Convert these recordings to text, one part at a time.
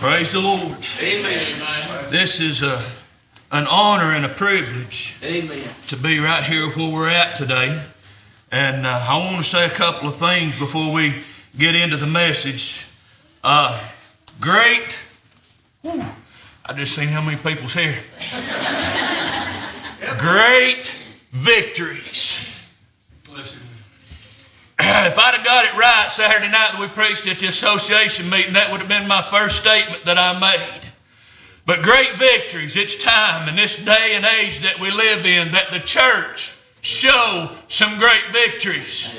Praise the Lord. Amen. This is a, an honor and a privilege Amen. to be right here where we're at today. And uh, I want to say a couple of things before we get into the message. Uh, great. Whew, I just seen how many people's here. great victories. If I'd have got it right Saturday night that we preached at the association meeting, that would have been my first statement that I made. But great victories, it's time in this day and age that we live in that the church show some great victories.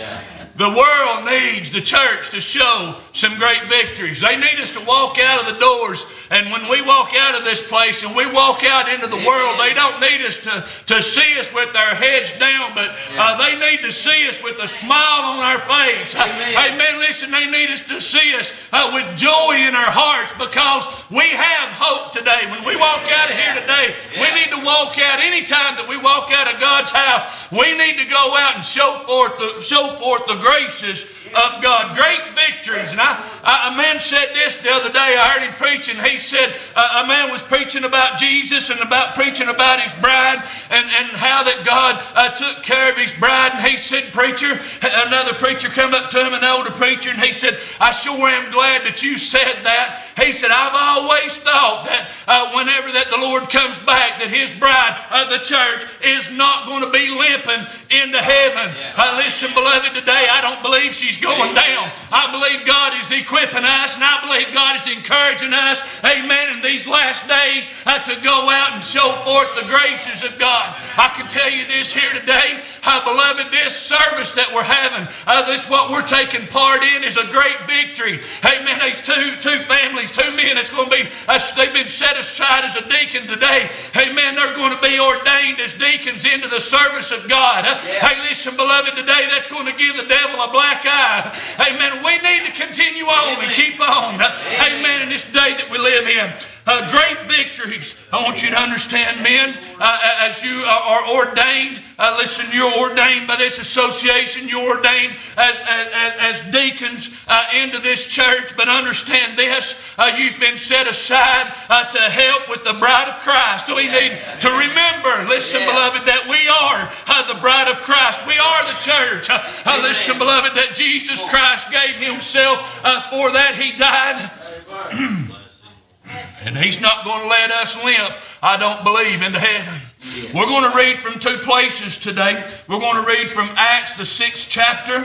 The world needs the church to show some great victories. They need us to walk out of the doors, and when we walk out of this place and we walk out into the world, they don't need us to, to see us with our heads down, but uh, they need to see us with a smile on our face. Amen. Amen. Listen, they need us to see us uh, with joy in our hearts because we have hope today. When we walk out of here today, we need to walk out anytime that we walk out of God's house. We need to go out and show forth the, show forth the graces of God. Great victories. And I, I, a man said this the other day. I heard him preaching. He said uh, a man was preaching about Jesus and about preaching about his bride and, and how that God uh, took care of his bride. And he said, preacher, another preacher come up to him, an older preacher, and he said, I sure am glad that you said that. He said, I've always thought that uh, whenever that the Lord comes back, that his bride, the church, is not going to be limping into heaven. Uh, listen, beloved, today I don't believe she's going down. I believe God is equipping us, and I believe God is encouraging us, amen, in these last days uh, to go out and show forth the graces of God. I can tell you this here today, uh, beloved, this service that we're having, uh, this what we're taking part in is a great victory. Amen. These two, two families, two men, it's going to be, uh, they've been set aside as a deacon today. Amen. They're going to be ordained as deacons into the service of God. Uh, Hey, listen, beloved, today that's going to give the devil a black eye. Amen. We need to continue on and keep on. Amen. In this day that we live in. Uh, great victories. I want you to understand, men, uh, as you are ordained, uh, listen, you're ordained by this association, you're ordained as, as, as deacons uh, into this church, but understand this, uh, you've been set aside uh, to help with the bride of Christ. We need to remember, listen, beloved, that we are the bride of Christ. We are the church. listen, beloved, that Jesus Christ gave himself for that. He died. And he's not going to let us limp, I don't believe, into heaven. We're going to read from two places today. We're going to read from Acts, the sixth chapter.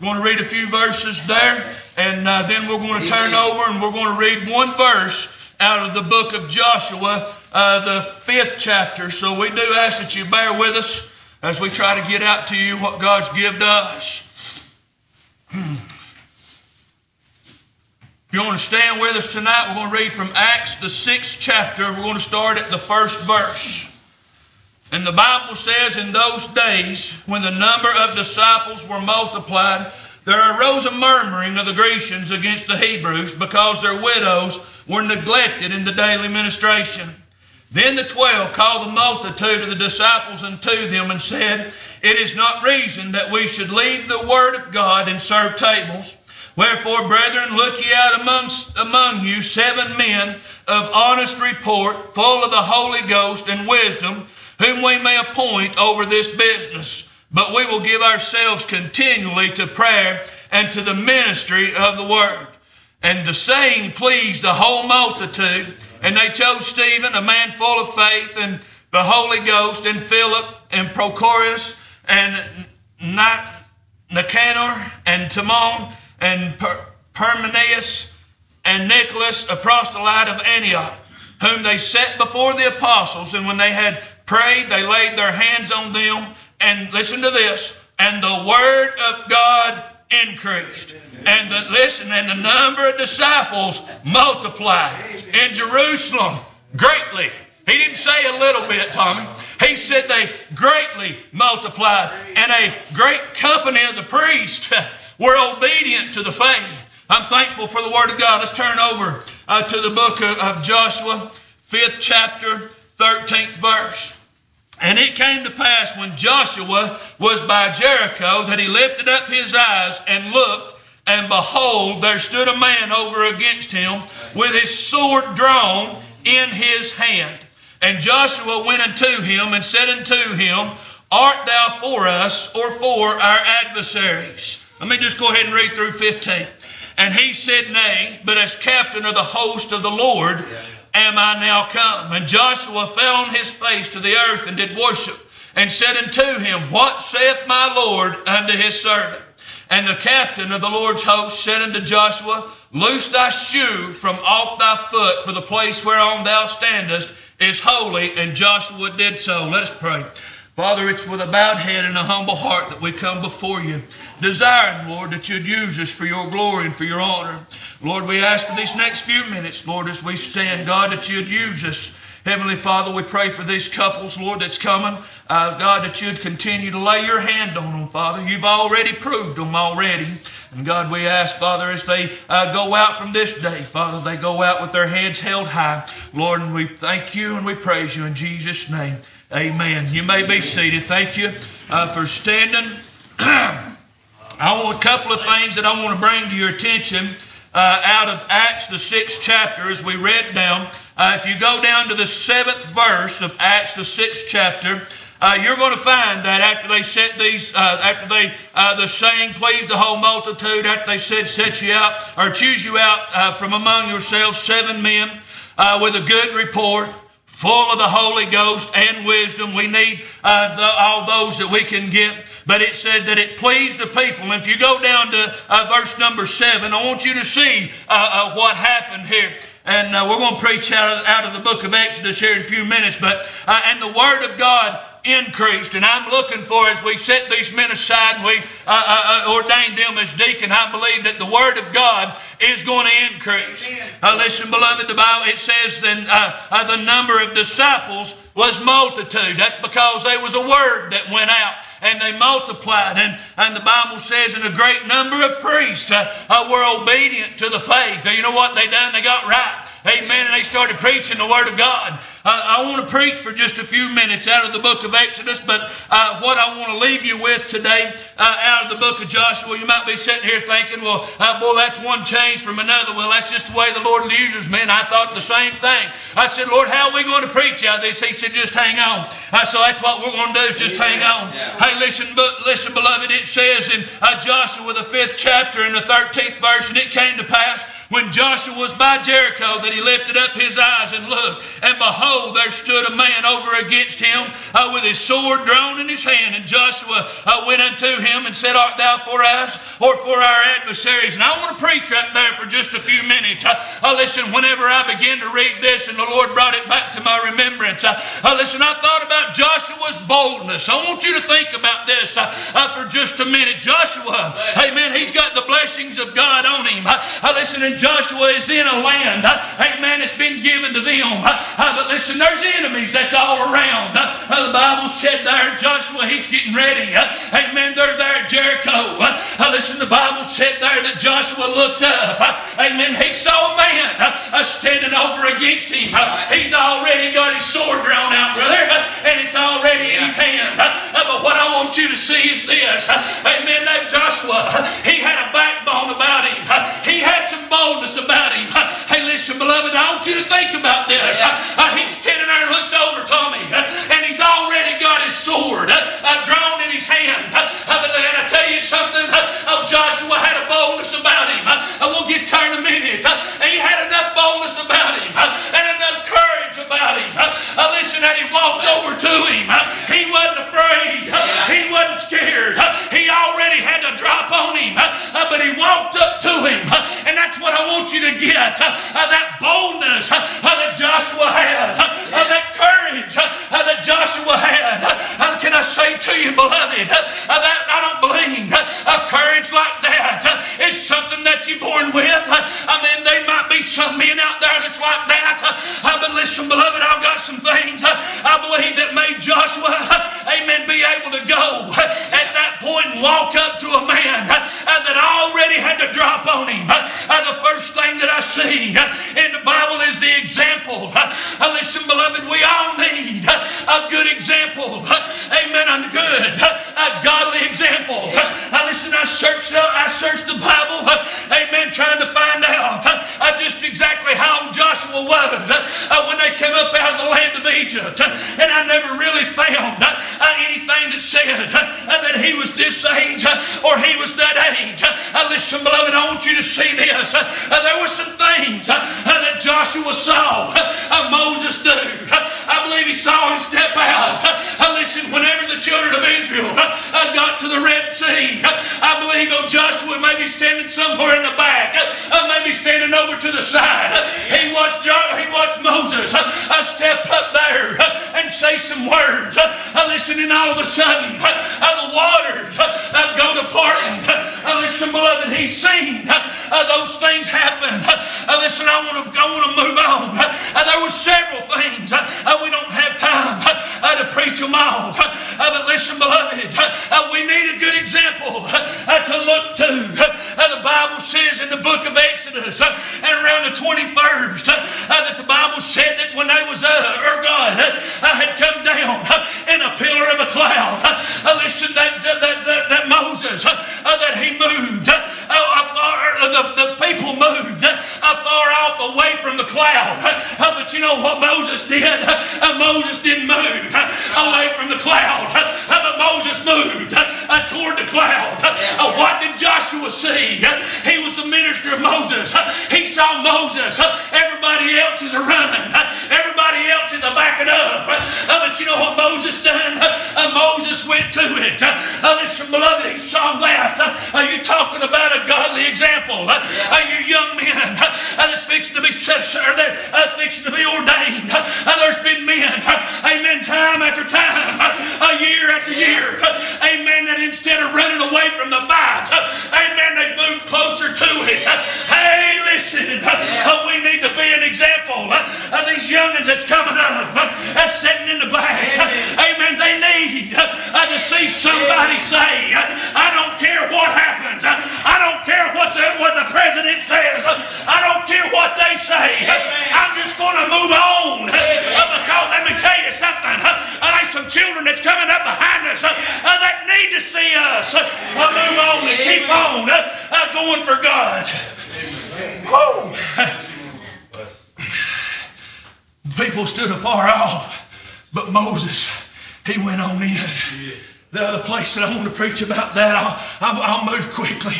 We're going to read a few verses there. And uh, then we're going to turn over and we're going to read one verse out of the book of Joshua, uh, the fifth chapter. So we do ask that you bear with us as we try to get out to you what God's given us. If you want to stand with us tonight, we're going to read from Acts, the sixth chapter. We're going to start at the first verse. And the Bible says, In those days, when the number of disciples were multiplied, there arose a murmuring of the Grecians against the Hebrews because their widows were neglected in the daily ministration. Then the twelve called the multitude of the disciples unto them and said, It is not reason that we should leave the word of God and serve tables. Wherefore, brethren, look ye out amongst, among you seven men of honest report, full of the Holy Ghost and wisdom, whom we may appoint over this business. But we will give ourselves continually to prayer and to the ministry of the word. And the saying pleased the whole multitude. And they chose Stephen, a man full of faith and the Holy Ghost, and Philip, and Prochorus, and Nicanor, and Timon, and per- Parmenas and Nicholas, a proselyte of Antioch, whom they set before the apostles. And when they had prayed, they laid their hands on them. And listen to this. And the word of God increased. And the, listen, and the number of disciples multiplied in Jerusalem greatly. He didn't say a little bit, Tommy. He said they greatly multiplied. And a great company of the priests we're obedient to the faith. I'm thankful for the Word of God. Let's turn over uh, to the book of, of Joshua, 5th chapter, 13th verse. And it came to pass when Joshua was by Jericho that he lifted up his eyes and looked, And behold, there stood a man over against him with his sword drawn in his hand. And Joshua went unto him and said unto him, Art thou for us or for our adversaries? Let me just go ahead and read through 15. And he said, Nay, but as captain of the host of the Lord am I now come. And Joshua fell on his face to the earth and did worship, and said unto him, What saith my Lord unto his servant? And the captain of the Lord's host said unto Joshua, Loose thy shoe from off thy foot, for the place whereon thou standest is holy. And Joshua did so. Let us pray. Father, it's with a bowed head and a humble heart that we come before you, desiring, Lord, that you'd use us for your glory and for your honor. Lord, we ask for these next few minutes, Lord, as we stand, God, that you'd use us. Heavenly Father, we pray for these couples, Lord, that's coming. Uh, God, that you'd continue to lay your hand on them, Father. You've already proved them already. And God, we ask, Father, as they uh, go out from this day, Father, they go out with their heads held high. Lord, and we thank you and we praise you in Jesus' name. Amen. You may be seated. Thank you uh, for standing. I want a couple of things that I want to bring to your attention uh, out of Acts, the sixth chapter, as we read down. Uh, if you go down to the seventh verse of Acts, the sixth chapter, uh, you're going to find that after they set these, uh, after they, uh, the saying pleased the whole multitude, after they said, set you out, or choose you out uh, from among yourselves seven men with a good report, full of the Holy Ghost and wisdom. We need the, all those that we can get. But it said that it pleased the people. And if you go down to uh, verse number seven, I want you to see uh, uh, what happened here. And uh, we're going to preach out of, out of the book of Exodus here in a few minutes. But uh, and the word of God increased. And I'm looking for, as we set these men aside and we uh, uh, uh ordained them as deacon, I believe that the Word of God is going to increase. Uh, listen, beloved, the Bible, it says then the number of disciples was multitude. That's because there was a word that went out and they multiplied. And, and the Bible says, and a great number of priests uh, uh, were obedient to the faith. You know what they done? They got right. Amen. And they started preaching the Word of God. Uh, I want to preach for just a few minutes out of the book of Exodus, but uh, what I want to leave you with today uh, out of the book of Joshua, you might be sitting here thinking, well, uh, boy, that's one change from another. Well, that's just the way the Lord uses me, and I thought the same thing. I said, Lord, how are we going to preach out of this? He said, just hang on. Uh, so that's what we're going to do is just hang on. Hey, listen, listen, beloved, it says in uh, Joshua, the fifth chapter, in the 13th verse, and it came to pass when Joshua was by Jericho that he lifted up his eyes and looked, and behold, there stood a man over against him uh, with his sword drawn in his hand. And Joshua uh, went unto him and said, Art thou for us or for our adversaries? And I want to preach right there for just a few minutes. Uh, uh listen, whenever I began to read this and the Lord brought it back to my remembrance, uh, uh, listen, I thought about Joshua's boldness. I want you to think about this for just a minute. Joshua, amen, he's got the blessings of God on him. listen, and Joshua is in a land, amen, it's been given to them. But listen, there's enemies that's all around. The Bible said there, Joshua, he's getting ready. Amen, they're there at Jericho. Listen, the Bible said there that Joshua looked up. Amen, he saw a man standing over against him. He's already got his sword drawn out, brother, and it's already in his hand. But what I want you to see is this. Amen, that Joshua, he had a backbone about him. He had some bones boldness about him. Hey, listen, beloved, I want you to think about this. Uh, he's standing there and looks over Tommy, uh, and he's already got his sword uh, uh drawn in his hand. Uh, uh and I tell you something, oh, Joshua had a boldness about him. I will get turned a minute. And he had enough boldness about him and enough courage about him. Listen, that he walked over to him. He wasn't afraid. He wasn't scared. He already had a drop on him, but he walked up to him. And that's what I want you to get. Uh, uh, that boldness uh, that Joshua had. That courage that Joshua had. Can I say to you, beloved, that I don't believe a courage like that is something that you're born with. I mean, there might be some men out there that's like that. But listen, beloved, I've got some things I believe that made Joshua, amen, be able to go at that point and walk up to a man uh, that already had to drop on him. Uh, the first thing that I see in the Bible is the example. Uh, listen, beloved, we all need a good example. Amen. A good, a godly example. Listen, I searched, I searched the Bible amen, trying to find out uh, just exactly how Joshua was uh, when they came up out of the land of Egypt. And I never really found uh, anything that said uh, that he was this age uh, or he was that age. Listen, beloved, I want you to see this. There were some things that Joshua saw Moses do. I believe he saw him step out. Listen, whenever the children of Israel got to the Red Sea, I believe oh, Joshua may be standing somewhere in the back, maybe standing over to the side. He watched, John, he watched Moses step up there and say some words. Listen, and all of a sudden, the waters go to parting. Listen, beloved, he's seen those things happen. Listen, I want to, I want to move on. There were several things. We don't have time to preach them all. But listen, beloved, we need a good example to look to. The Bible says in the book of Exodus, and around the 21st, uh, uh, that the Bible said that when they was, uh, or God, uh, had come down in a pillar of a cloud, listen, that, that, that, that Moses, that he moved, the, the people moved far off away from the cloud. But you know what Moses did? Moses didn't move away from the cloud, but Moses moved toward the cloud. What did Joshua see? He was the minister of Moses. He saw Moses. Everybody else is a running. Everybody else is a backing up. Uh, but you know what Moses done? Uh, Moses went to it. Uh, listen, beloved, he saw that. Are you talking about a godly example? Are you young men that's fixing to be set, uh, fixing to be ordained? There's been men, amen, time after time, a year after year, amen, that instead of running away from the fight, uh, amen, they moved closer to it. Hey, listen, uh, we need to be an example uh, of these youngins that's coming up, that's sitting in the back. Amen. They need to see somebody say, I don't care what happens. I don't care what the, what the president says. I don't care what they say. I'm just going to move on. Because let me tell you something. There's some children that's coming up behind us that need to see us move on and keep on going for God. Whoa. People stood afar off, but Moses, he went on in. The other place that I want to preach about that, I'll, I'll, I'll move quickly.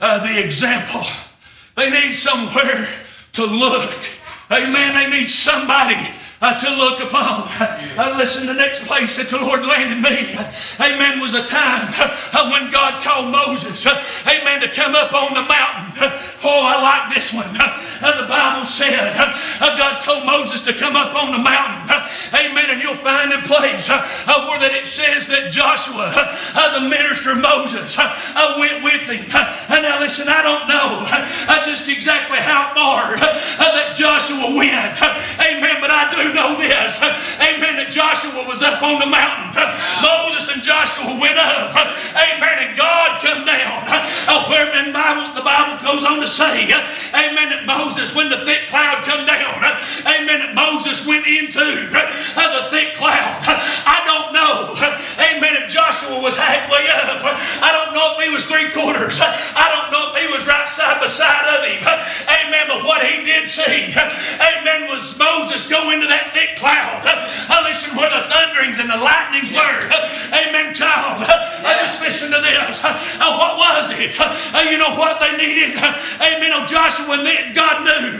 Uh, the example. They need somewhere to look. Amen. They need somebody uh, to look upon. Uh, listen, the next place that the Lord landed me, uh, amen, was a time uh, uh, when God called Moses, uh, amen, to come up on the mountain. Uh, oh, I like this one. Uh, the Bible said uh, God told Moses to come up on the mountain. Amen. And you'll find a place where that it says that Joshua, the minister of Moses, went with him. And now listen, I don't know just exactly how far that Joshua went. Amen. But I do know this. Amen. That Joshua was up on the mountain. Moses and Joshua went up. Amen. And God come down. Oh, where in Bible, the Bible goes on to say, Amen, that Moses, when the thick cloud come down, Amen, that Moses went into the thick cloud. I don't know. Amen. If Joshua was halfway up, I don't know if he was three quarters. He did Amen, was Moses go into that thick cloud. Where the thunderings and the lightnings were. Amen, child. I just listen to this. Uh, what was it? Uh, you know what they needed? Uh, amen. Oh, Joshua, meant God knew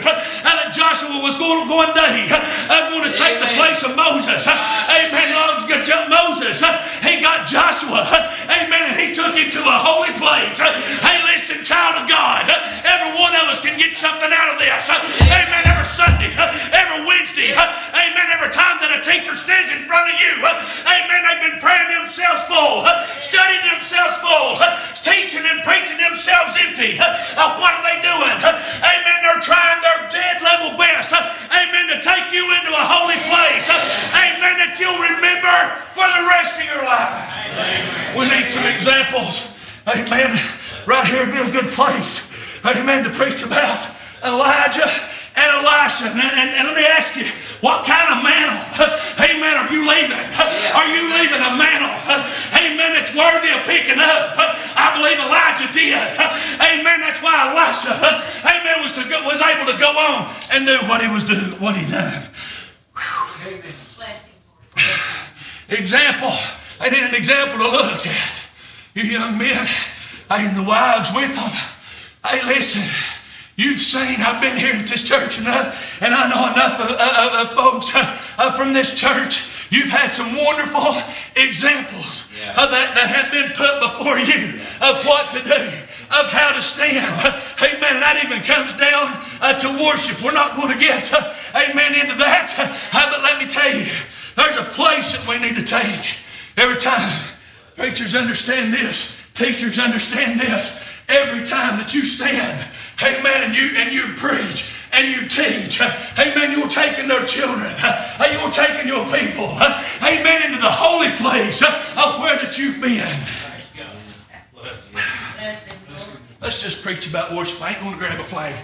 that Joshua was going one day going to take the place of Moses. Amen. Lord, Moses, he got Joshua. Amen. And he took him to a holy place. Hey, listen, child of God. Every one of us can get something out of this. Amen. Every Sunday, every Wednesday, amen. Every time that a teacher stands in front of you, uh, amen. They've been praying themselves full, uh, studying themselves full, uh, teaching and preaching themselves empty. What are they doing? Amen. They're trying their dead level best. Amen. To take you into a holy place. Amen. That you'll remember for the rest of your life. We need some examples. Amen. Right here would be a good place. Amen. To preach about Elijah and Elisha. And, and, and, let me ask you, what kind of mantle, amen, are you leaving? Are you leaving a mantle, amen, that's worthy of picking up? I believe Elijah did. Amen. That's why Elisha, amen, was, to go, was able to go on and do what he was doing, what he done. Example. I need an example to look at. You young men, and the wives with them. Hey, listen. You've seen, I've been here at this church enough, and I know enough of, of, of folks uh, from this church. You've had some wonderful examples yeah. that, that have been put before you of what to do, of how to stand. Amen. And that even comes down uh, to worship. We're not going to get, uh, amen, into that. Uh, but let me tell you, there's a place that we need to take every time. Preachers understand this. Teachers understand this. Every time that you stand, amen, and you and you preach and you teach, amen, you're taking their children, you're taking your people, amen, into the holy place of where that you've been. Let's just preach about worship. I ain't going to grab a flag.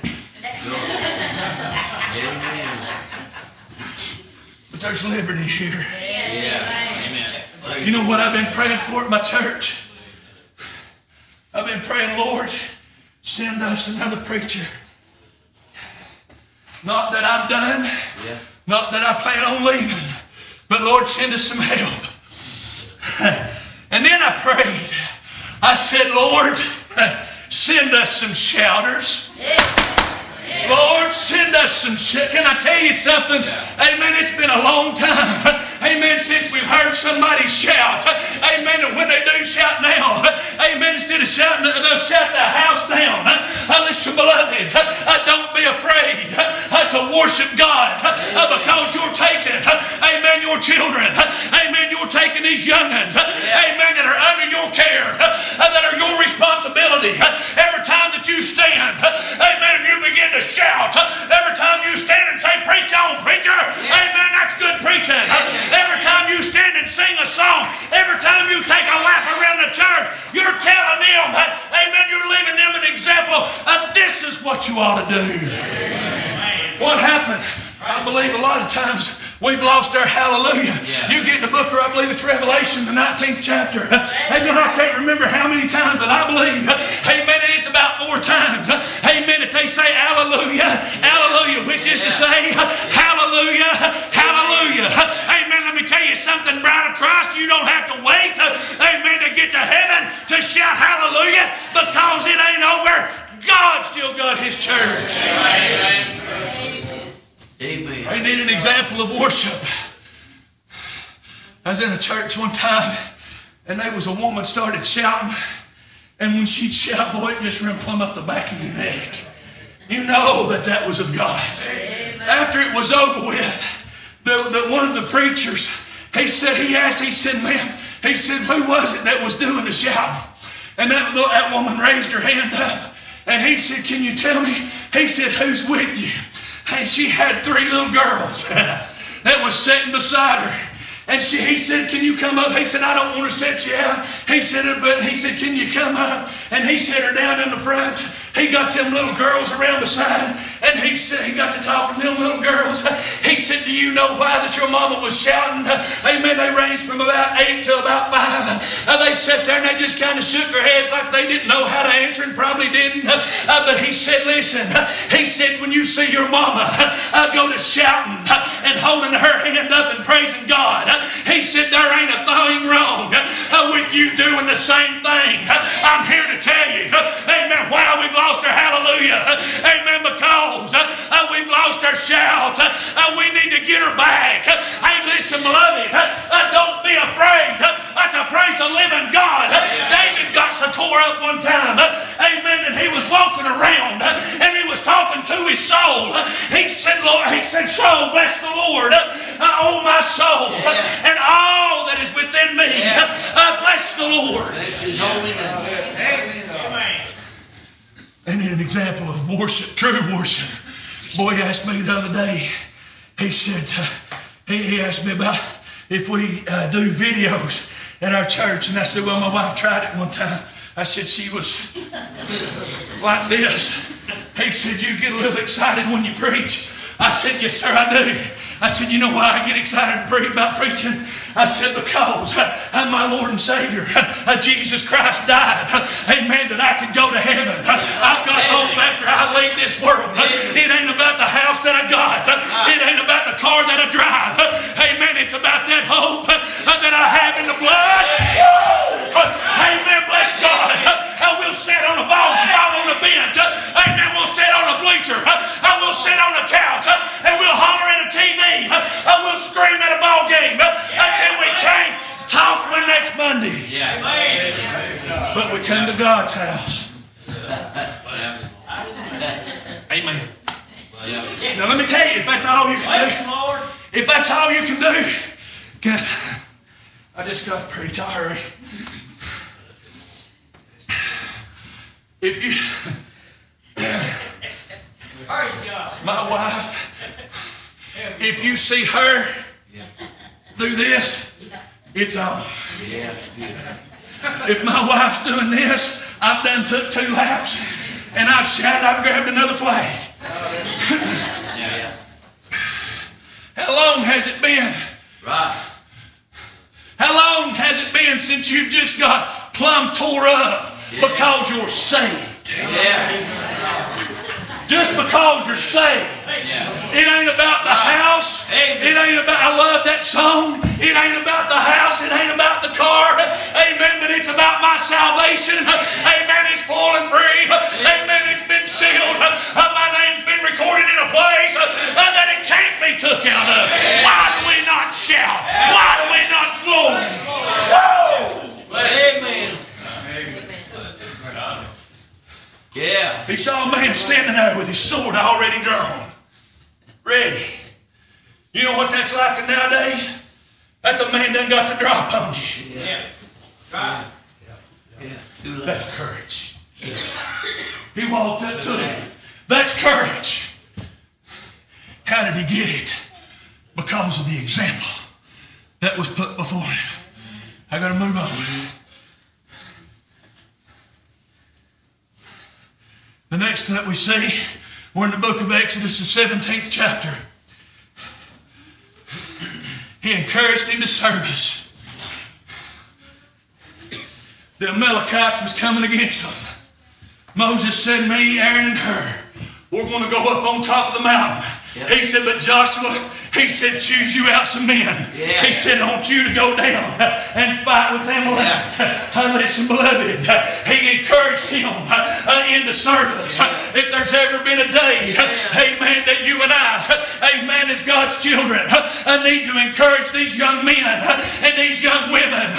but there's liberty here. Yeah. Amen. You know what I've been praying for at my church? I've been praying, Lord, send us another preacher. Not that I'm done, yeah. not that I plan on leaving, but Lord, send us some help. and then I prayed. I said, Lord, send us some shouters. Lord, send us some shit. Can I tell you something? Amen. It's been a long time. Amen. Since we've heard somebody shout. Amen. And when they do shout now, amen. Instead of shouting, they'll shout the house down. Listen, beloved, don't be afraid to worship God because you're taking, amen, your children. Amen. You're taking these youngins. Amen. That are under your care, that are your responsibility. Every time that you stand, amen, you begin to shout. Every time you stand and say, Preach on, preacher. Amen. That's good preaching. Every time you stand and sing a song, every time you take a lap around the church, you're telling them, amen, you're leaving them an example of this is what you ought to do. What happened? I believe a lot of times We've lost our hallelujah. Yeah. You get in the book, or I believe it's Revelation, the 19th chapter. Amen. I can't remember how many times, but I believe, amen, it's about four times. Amen. If they say hallelujah, hallelujah, which is to say hallelujah, hallelujah. Amen. Let me tell you something, bride of Christ, you don't have to wait, amen, to get to heaven to shout hallelujah because it ain't over. God still got his church. Amen. Amen. I need an example of worship. I was in a church one time, and there was a woman started shouting, and when she'd shout, boy, it just ran plumb up the back of your neck. You know that that was of God. Amen. After it was over with, the, the, one of the preachers, he said, he asked, he said, ma'am, he said, who was it that was doing the shouting? And that, that woman raised her hand up, and he said, can you tell me? He said, who's with you? And she had three little girls that was sitting beside her. And she, he said, Can you come up? He said, I don't want to set you out. He said, it, But he said, Can you come up? And he set her down in the front. He got them little girls around the side, and he said he got to talking to them little girls. He said, "Do you know why that your mama was shouting?" Amen. They ranged from about eight to about five. And they sat there and they just kind of shook their heads like they didn't know how to answer and probably didn't. Uh, but he said, "Listen," he said, "When you see your mama uh, go to shouting and holding her hand up and praising God, he said there ain't a thing wrong uh, with you doing the same thing." I'm here to tell you, Amen. Why we've lost our hallelujah. Amen. Because uh, we've lost our shout. Uh, we need to get her back. Hey, listen, beloved. Uh, don't be afraid uh, to praise the living God. David got so tore up one time. Amen. And he was walking around and he was talking to his soul. He said, Lord, he said, Soul, bless the Lord. Oh, my soul. And all that is within me. Bless the Lord. Bless his holy name. Amen. And an example of worship, true worship. Boy asked me the other day, he said, uh, he, he, asked me about if we uh, do videos at our church. And I said, well, my wife tried it one time. I said, she was like this. He said, you get a little excited when you preach. I said, yes, sir, I do. I said, you know why I get excited about preaching? I said, because uh, my Lord and Savior, uh, Jesus Christ died. Amen, that I could go to heaven. I've got hope after house that I got. Ah. It ain't about the car that I drive. Amen. It's about that hope that I have in the blood. Amen. Bless God. I will sit on a ball, ball on a bench. Amen. We'll sit on a bleacher. I will sit on a couch and we'll holler at a TV. We'll scream at a ball game until we can't talk when next Monday. But we come to God's house. If that's all you can do, if that's all you can do, can I, just got. I'll hurry. If you, my wife, if you see her do this, it's on. If my wife's doing this, I've done took two laps and I've shouted, I've grabbed another flag. How long has it been? Right. How long has it been since you've just got plumb tore up because you're saved? Yeah. Just because you're saved. It ain't about the ah. house. It ain't about, I love that song. It ain't about the house. It ain't about the car. Amen. But it's about my salvation. Amen. It's full and free. Amen. It's been sealed. My name's been recorded in a place that it can't be took out of. Why do we not shout? Why do we not glory? Whoa! Amen. Yeah. He saw a man standing there with his sword already drawn, ready. You know what that's like nowadays? That's a man done got the drop on you. Yeah. Too late. That's courage. He walked up to him. That's courage. How did he get it? Because of the example that was put before him. I got to move on. The next that we see, we're in the book of Exodus, the 17th chapter. He encouraged him to service. The Amalekites was coming against them. Moses said, Me, Aaron, and Hur, we're going to go up on top of the mountain. Yeah. He said, But Joshua, he said, choose you out some men. Yeah. He said, I want you to go down and fight with Amalek. Uh, Listen, beloved, he encouraged him uh, in the service. If there's ever been a day, amen, that you and I, amen, as God's children, uh, need to encourage these young men uh, and these young women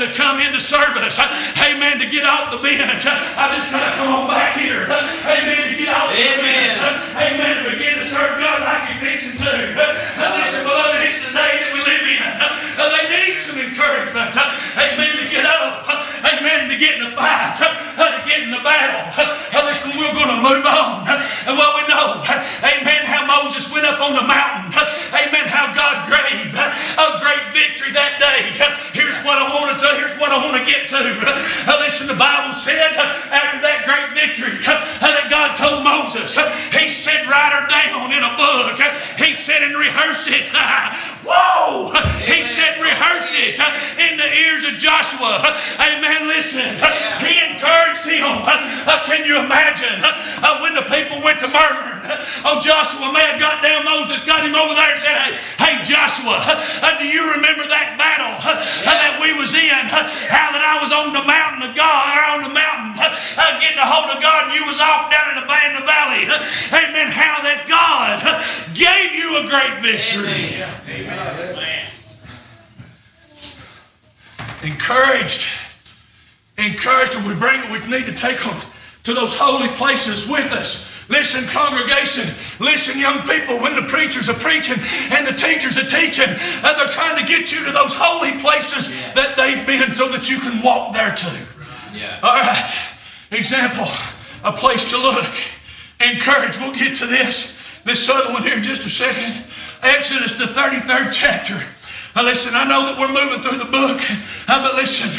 to come into service. Amen, to get off the bench. I just got to come on back here. Amen, to get off the Amen. bench. Amen, to begin to serve God like you're fixing to. Uh, Listen, beloved, it's the day that we live in. Uh, They need some encouragement. Amen, to get up. Amen, to get in the fight. To get in the battle. Uh, Listen, we're going to move on. And what we know, amen, how Moses went up on the mountain. Amen, how God gave a great victory that day. Uh, Here's what I want to here's what I want to get to. Uh, Listen, the Bible said uh, after that great victory uh, uh that God told Moses, uh, he said, write her down in a book. Uh, he said, and rehearse it. Whoa! He said, rehearse it in the ears of Joshua. Amen. Listen, he encouraged him. Can you imagine when the people went to murmuring? Oh, Joshua may man got down Moses, got him over there and said, Hey, hey Joshua, do you remember that battle uh, that we was in? How that I was on the mountain of God, or on the mountain, getting a hold of God, and you was off down in the, in the valley. Amen. How that God gave you a great victory. encouraged, encouraged, and we bring it. we need to take them to those holy places with us. Listen, congregation, listen, young people, when the preachers are preaching and the teachers are teaching, uh, they're trying to get you to those holy places that they've been so that you can walk there too. Yeah. All right, example, a place to look. Encourage, we'll get to this. This other one here in just a second. Exodus, the 33rd chapter. Now listen, I know that we're moving through the book, uh, but listen,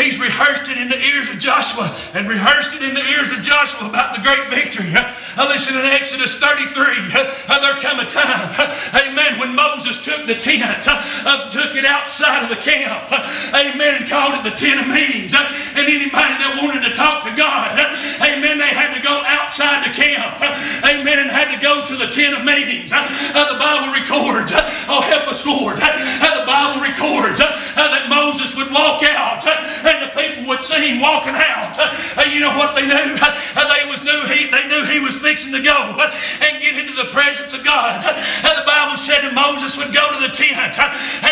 he's rehearsed it in the ears of Joshua and rehearsed it in the ears of Joshua about the great victory. Uh, listen, in Exodus 33, uh, there come a time, uh, amen, when Moses took the tent, uh, took it outside of the camp, amen, and called it the tent of meetings. And anybody that wanted to talk to God, amen, they had to go outside the camp, amen, and had to go to the tent of meetings. Uh, the Bible records, oh, help us, Lord. Uh, the Bible records uh, that Moses would walk out and the people would see him walking out. Uh, uh, you know what they knew? Uh, they was knew he they knew he was fixing to go uh, and get into the presence of God. And the Bible said that Moses would go to the tent, and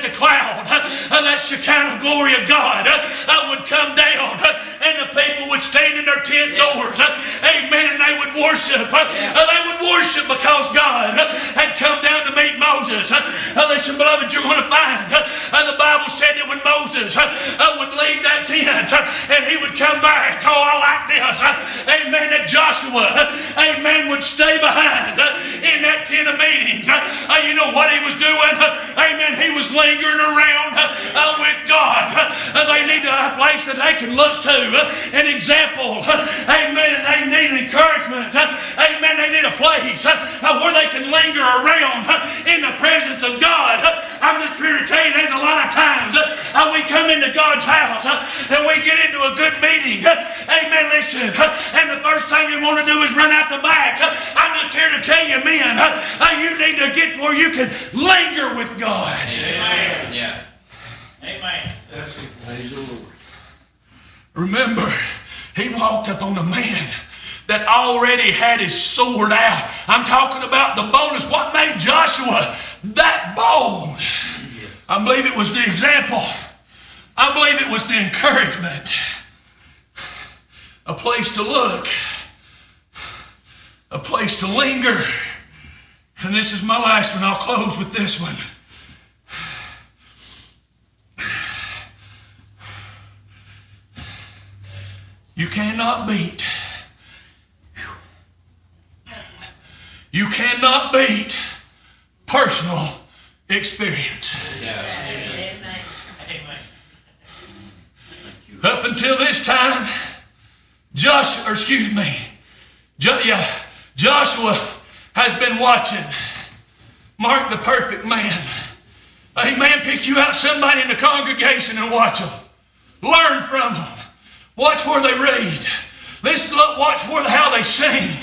that the cloud, uh, that Shekinah glory of God uh, would come down, uh, and the people would stand in their tent doors, amen, and they would worship. They would worship because God had come down to meet Moses. Listen, beloved, you're going to find the Bible said that when Moses would leave that tent and he would come back, oh, I like this, amen, that Joshua, amen, would stay behind in that tent of meetings. You know what he was doing? Amen, he was lingering around uh, with God. Uh, they need a place that they can look to, uh, an example, amen, and they need encouragement, amen, they need a place where they can linger around in the presence of God. I'm just here to tell you there's a lot of times uh, we come into God's house uh, and we get into a good meeting. Uh, amen. Listen. and the first thing you want to do is run out the back. I'm just here to tell you, men, you need to get where you can linger with God. Amen. Yeah. Amen. That's it. Praise the Lord. Remember, he walked up on a man that already had his sword out. I'm talking about the boldness. What made Joshua that bold? I believe it was the example. I believe it was the encouragement. A place to look. A place to linger. And this is my last one. I'll close with this one. You cannot beat. You cannot beat personal experience. Amen. Up until this time, Joshua, or excuse me, jo, yeah, Joshua has been watching Mark the perfect man. Amen. Pick you out somebody in the congregation and watch them. Learn from them. Watch where they read. Let's look, watch where, how they sing.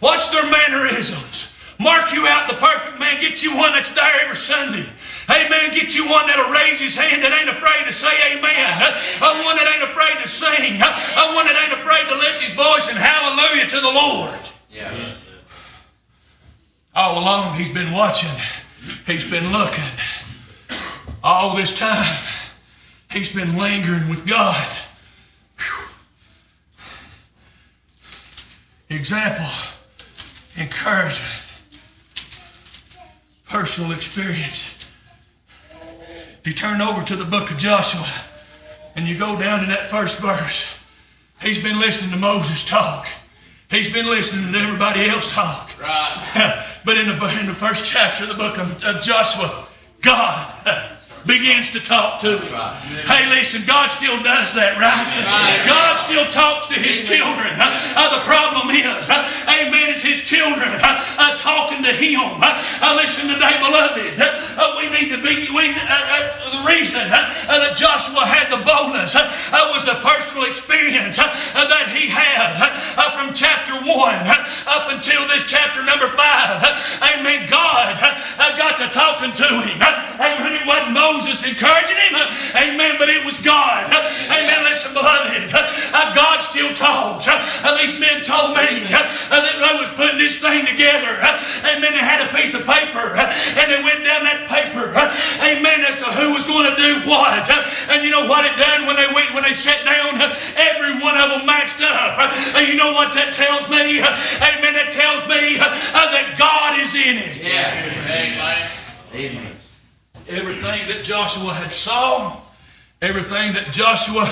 Watch their mannerisms. Mark you out the perfect man. Get you one that's there every Sunday. Amen. Get you one that'll raise his hand that ain't afraid to say amen. A one that ain't afraid to sing. A one that ain't afraid to lift his voice and hallelujah to the Lord. Yeah. All along he's been watching. He's been looking. All this time he's been lingering with God. Whew. Example, encouragement personal experience. If you turn over to the book of Joshua and you go down to that first verse, he's been listening to Moses talk. He's been listening to everybody else talk. Right. but in the, in the first chapter of the book of, of Joshua, God begins to talk to him. Right. Hey, listen, God still does that, right? right. God still talks to his children. Uh, the problem is, uh, amen, is his children uh, talking to him. Uh, uh listen today, beloved, uh, uh, we need to be, we, uh, uh the reason that Joshua had the boldness was the personal experience that he had from chapter 1 up until this chapter number 5. Amen. God got to talking to him. Amen. It wasn't Moses Moses encouraging him. Amen. But it was God. Amen. Listen, beloved. Uh, God still talks. Uh, these men told me uh, that I was putting this thing together. Uh, amen. They had a piece of paper uh, and they went down that paper. Uh, amen. As to who was going to do what. And you know what it done when they went when they sat down? Every one of them matched up. And you know what that tells me? Amen. That tells me that God is in it. Yeah. Amen. Amen everything that Joshua had saw, everything that Joshua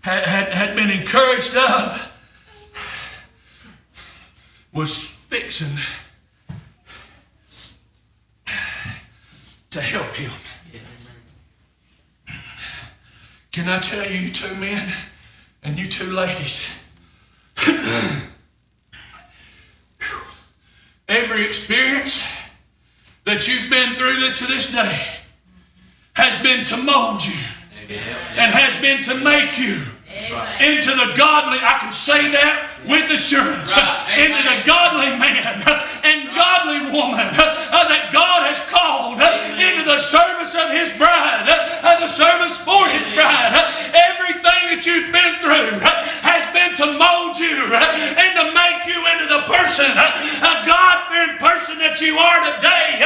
had, had, had been encouraged of, was fixing to help him. Can I tell you, you two men and you two ladies, every experience that you've been through to this day has been to mold you and has been to make you into the godly, I can say that with assurance, into the godly man and godly woman uh, that God has called into the service of His bride, uh, the service for His bride. Everything that you've been through uh, has been to mold you uh, and to make you into the person, uh, a God-fearing person that you are today.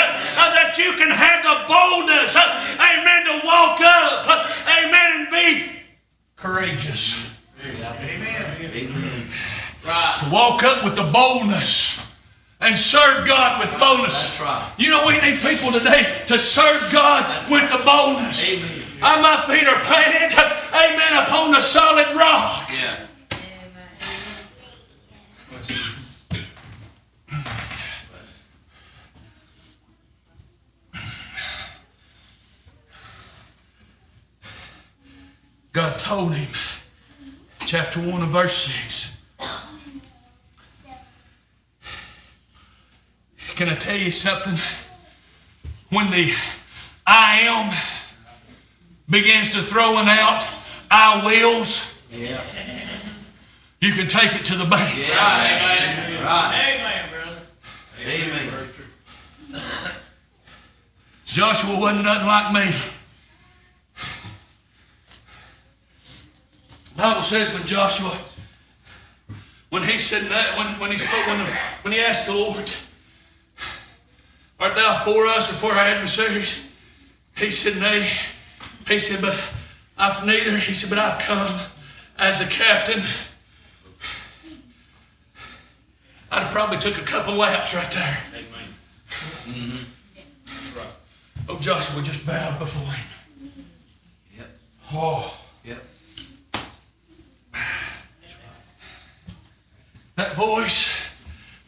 that you can have the boldness, uh, amen, to walk up, uh, amen, and be courageous. Amen. Amen. Right. To walk up with the boldness and serve God with boldness. That's right. You know, we need people today to serve God with the boldness. Amen. Uh, my feet are planted, amen, upon the solid rock. Yeah. God told him, chapter 1 and verse 6. Can I tell you something? When the I am begins to throwing out I wills, Yeah. you can take it to the bank. Amen. Right. Amen, brother. Amen. Joshua wasn't nothing like me. Bible says when Joshua, when he said that, when, when he spoke, when, the, when he asked the Lord, Art thou for us or for our adversaries? He said, Nay. He said, But I've neither. He said, But I've come as a captain. I'd have probably took a couple laps right there. Amen. Mm-hmm. That's Right. Oh, Joshua just bowed before him. Yep. Oh, Yep. that voice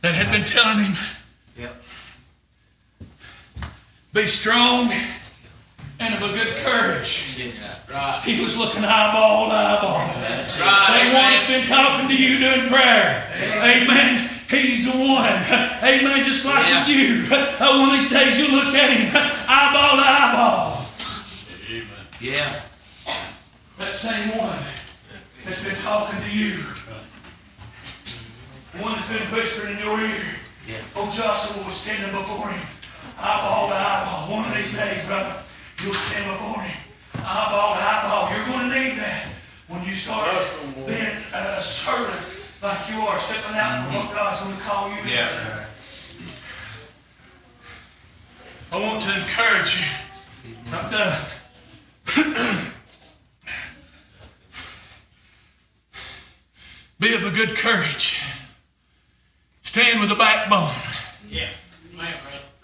that had been telling him, Yep. be strong and of a good courage. Yeah. Right. He was looking eyeball to eyeball. That's Right. The one that's been talking to you during prayer. Amen. He's the one. Amen. Just like Yeah. with you. Uh, One of these days you'll look at him eyeball to eyeball. Amen. Yeah. That same one that's been talking to you. The one that's been whispering in your ear. Yeah. Oh, Joshua was standing before him, eyeball to eyeball. One of these days, brother, you'll stand before him, eyeball to eyeball. You're going to need that when you start being a servant like you are, stepping out for what mm-hmm. God's going to call you to Yeah. I want to encourage you. I'm done. Be of a good courage. Stand with a backbone. Yeah. Amen.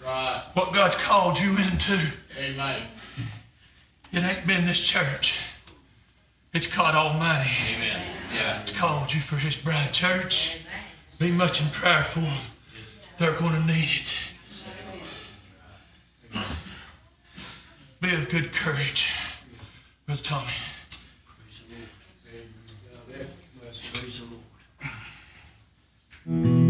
Right. What God's called you into. Amen. It ain't been this church. It's called Almighty. Amen. Yeah. It's called you for His bride church. Be much in prayer for them. They're going to need it. Be of good courage, Brother Tommy. Praise the Lord. Praise the Lord.